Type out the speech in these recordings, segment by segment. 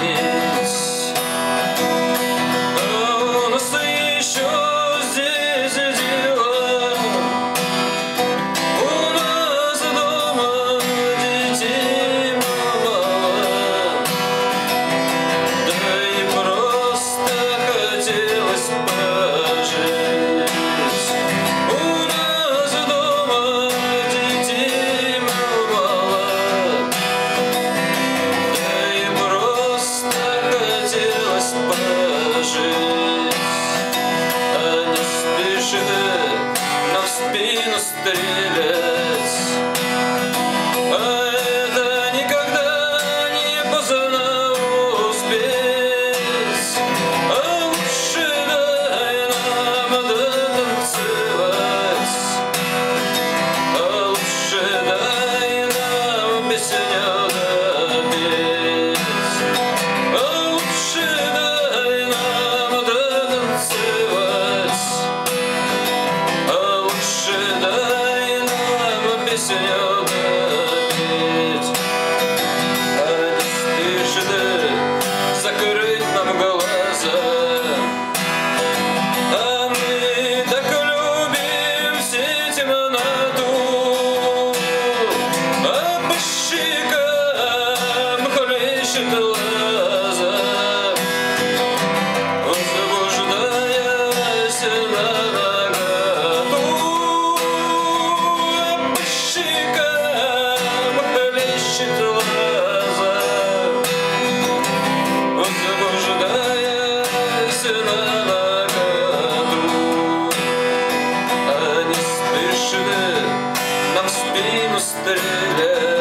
Yeah. стрелять. Спину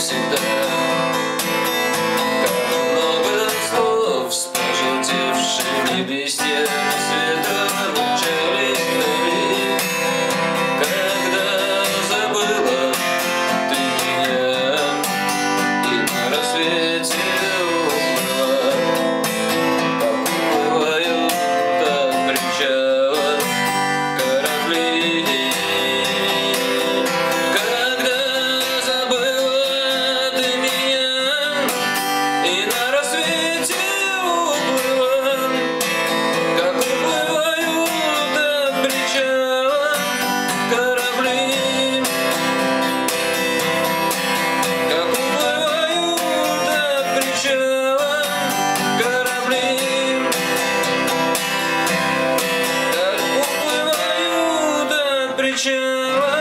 see in. причала